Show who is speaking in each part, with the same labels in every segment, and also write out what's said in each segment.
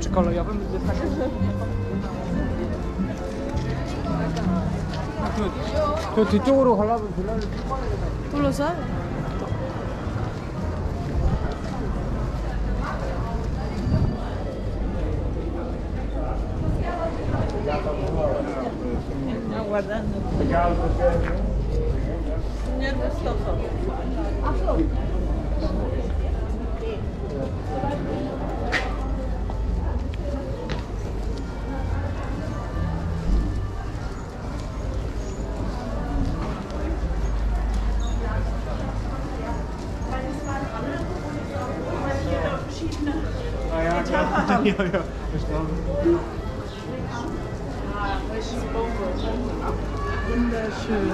Speaker 1: czy kolejowym będzie tak? 저 뒤쪽으로 가려면 빌라를
Speaker 2: 둘러서?
Speaker 3: Aguardando.
Speaker 1: Obrigado, Sofia.
Speaker 3: Wunderschön.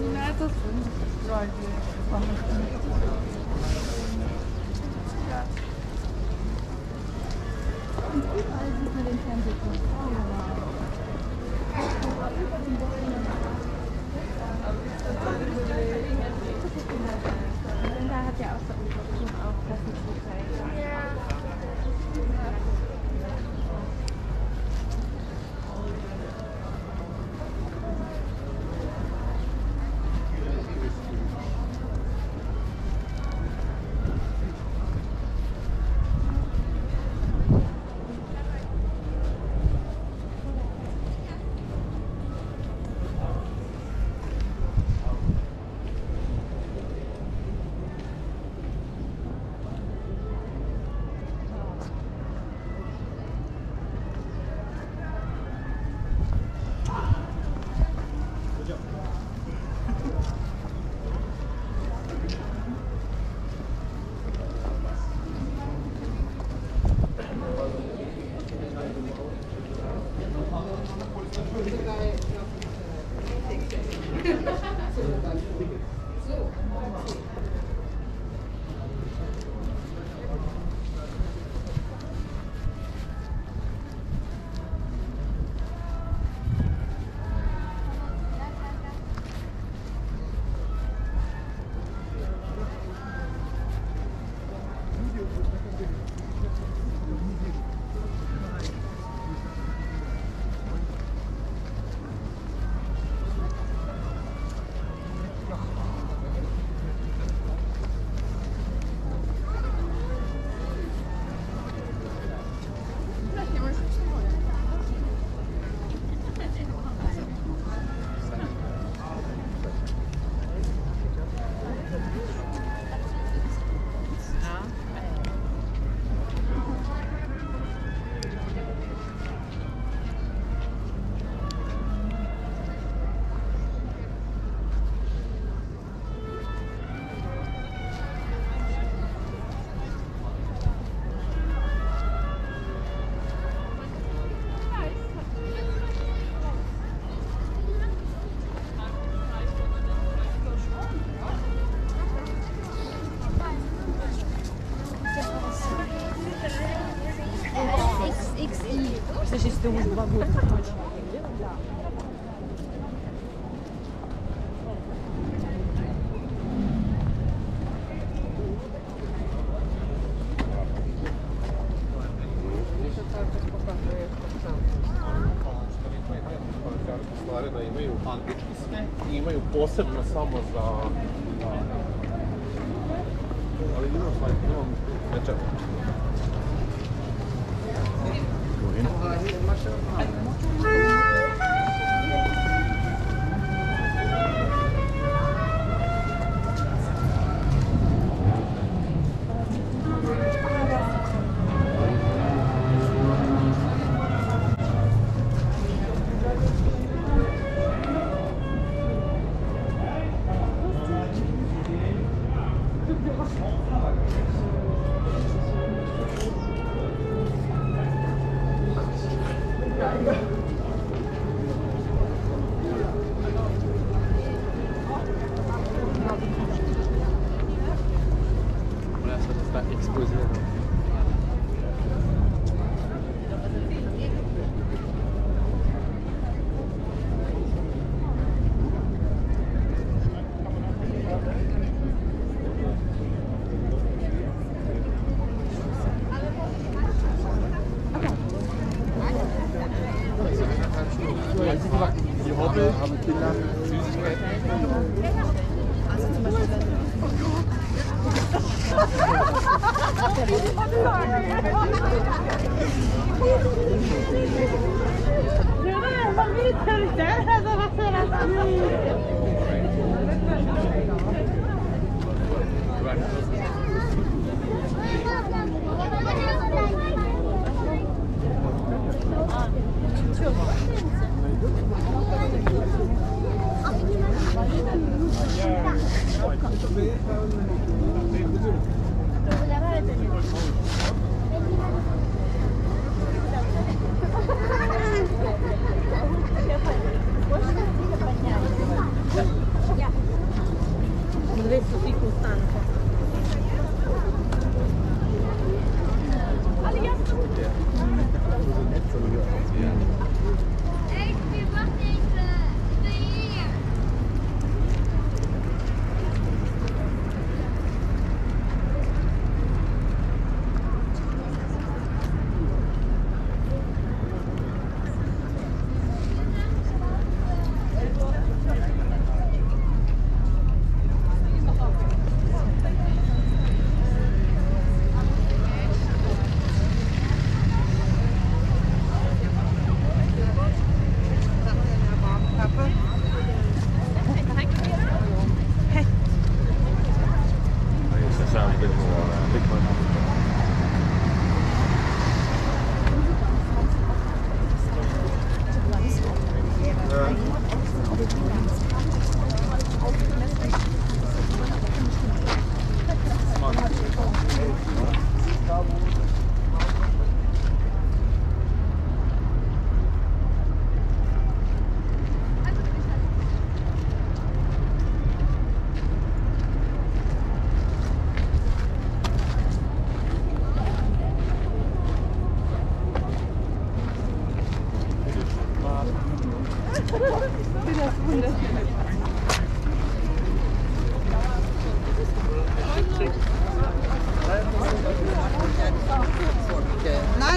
Speaker 4: United Right. Imaju antički sve i imaju posebno samo za... Ali imam stvari, imam večer.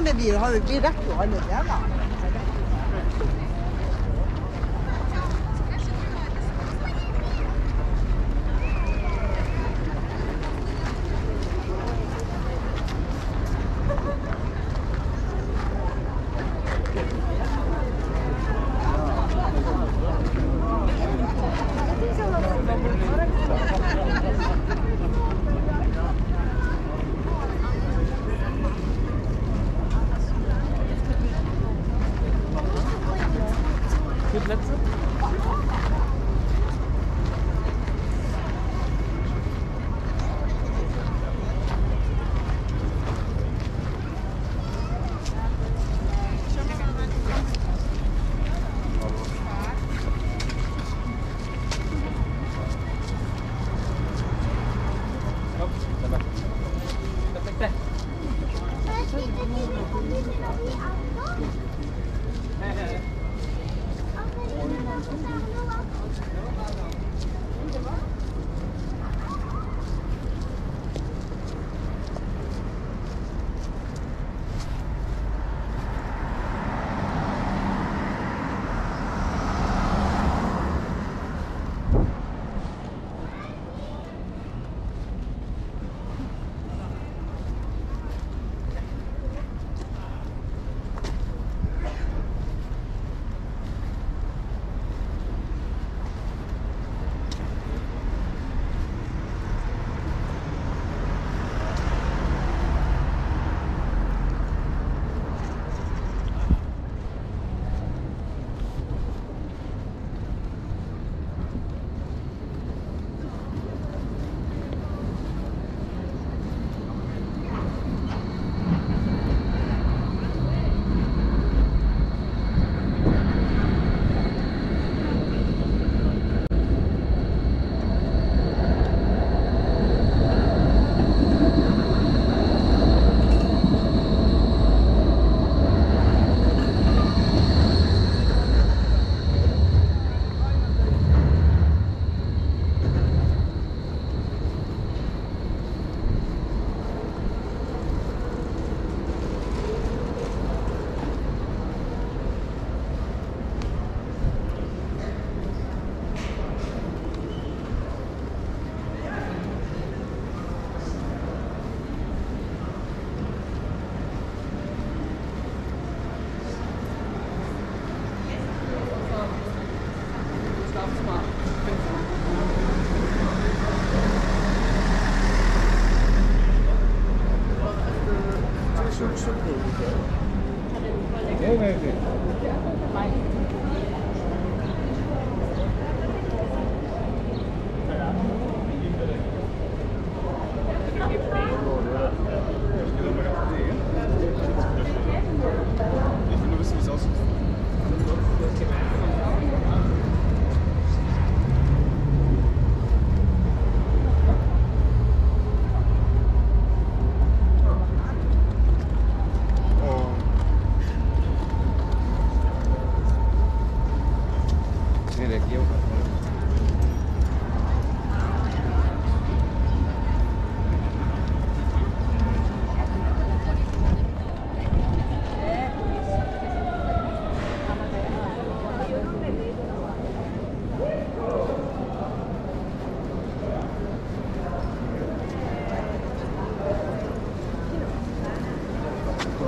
Speaker 3: Men vi har jo blir rett på alle deler.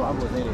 Speaker 2: 峡谷
Speaker 5: 那里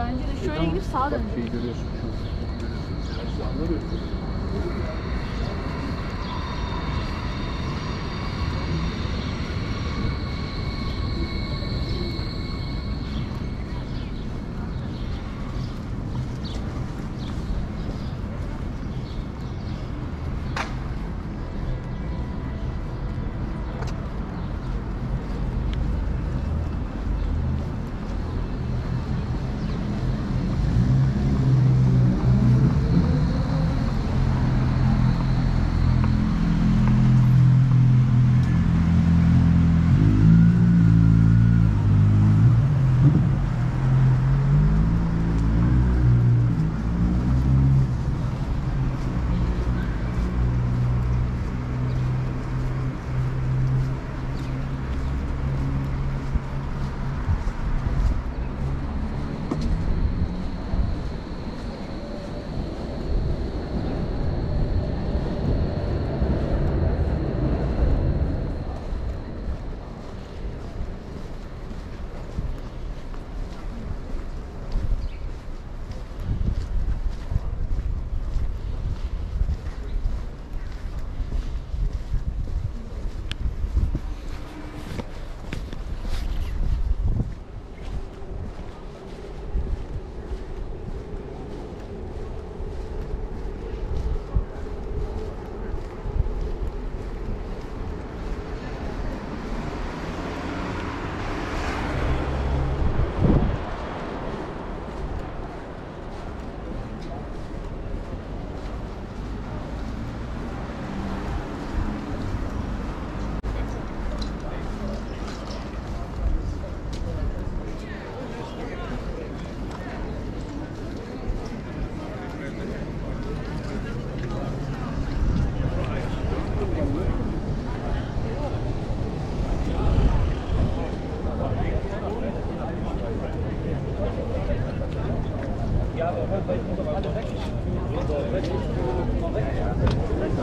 Speaker 2: Bence de şöyle gidip sağa dön.
Speaker 5: Şeyi görüyorsun şu. Anladın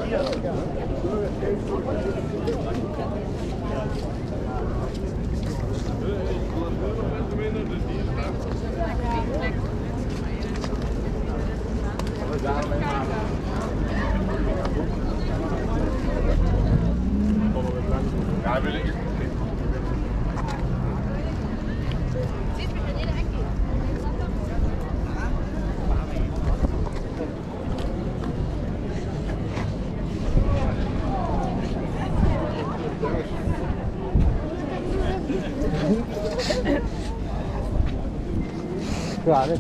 Speaker 1: Yeah. 打这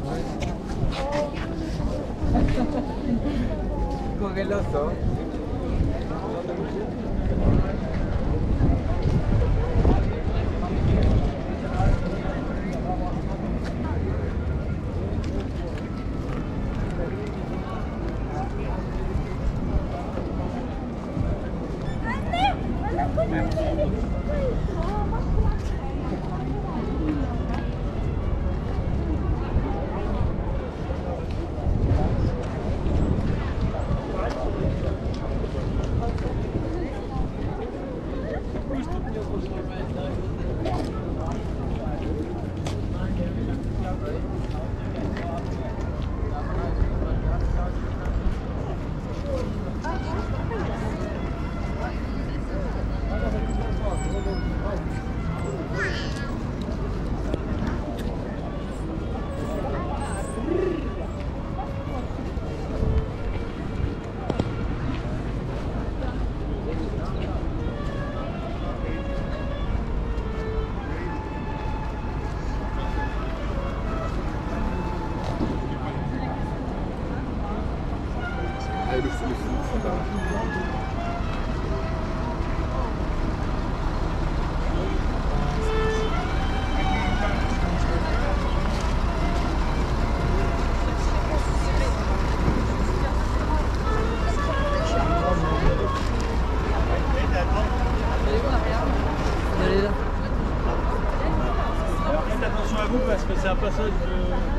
Speaker 1: parce que c'est un passage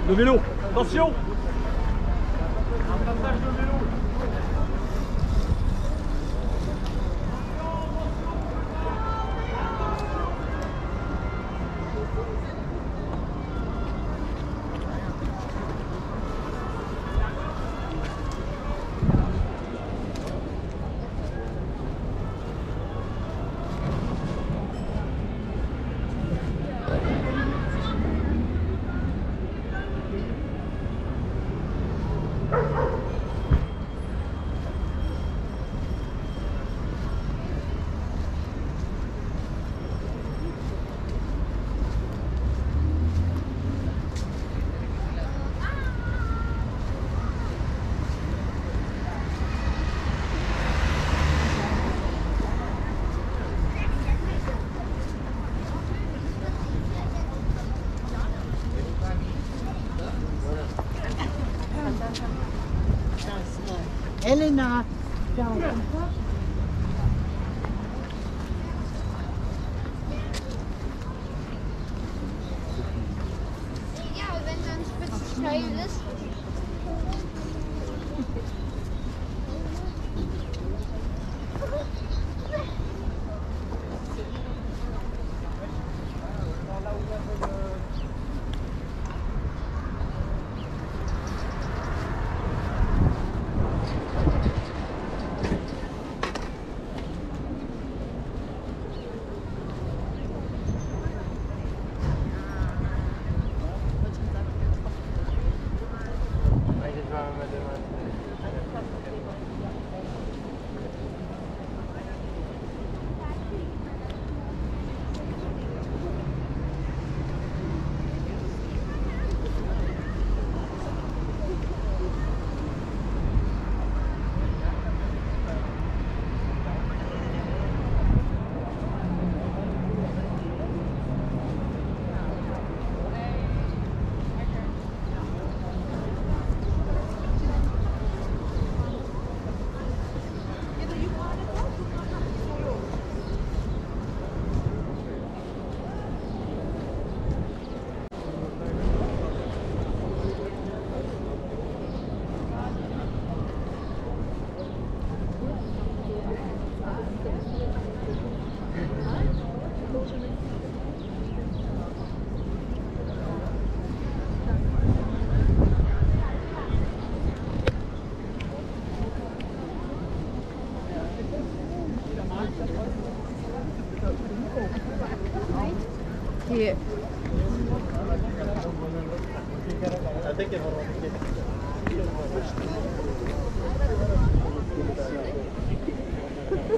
Speaker 1: de vélo. Attention Uh.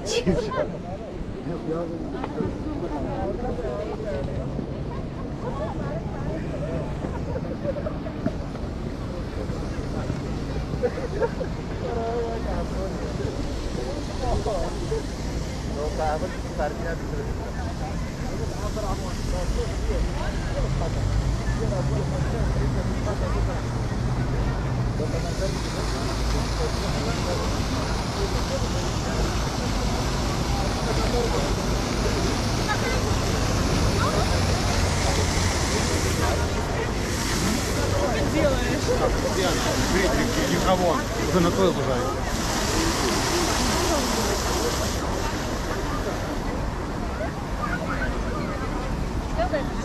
Speaker 1: negativo já. Thank
Speaker 3: you.
Speaker 6: Ветрики, гигавон. Вы на то изужаете.
Speaker 2: Что
Speaker 5: это?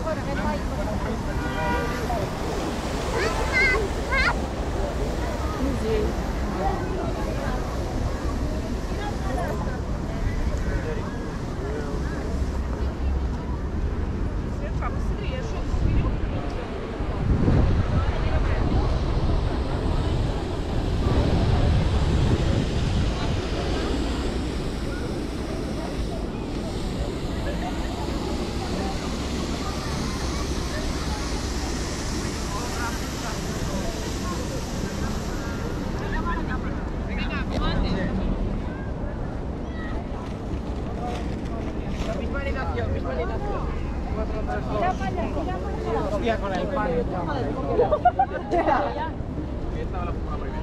Speaker 4: 对呀到了八百元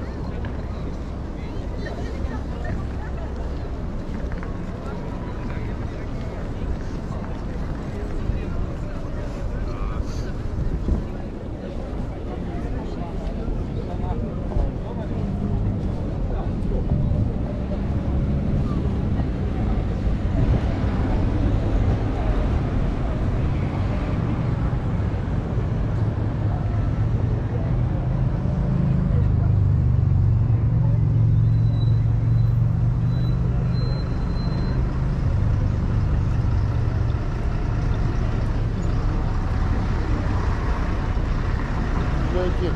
Speaker 4: пакет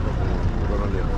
Speaker 4: королева.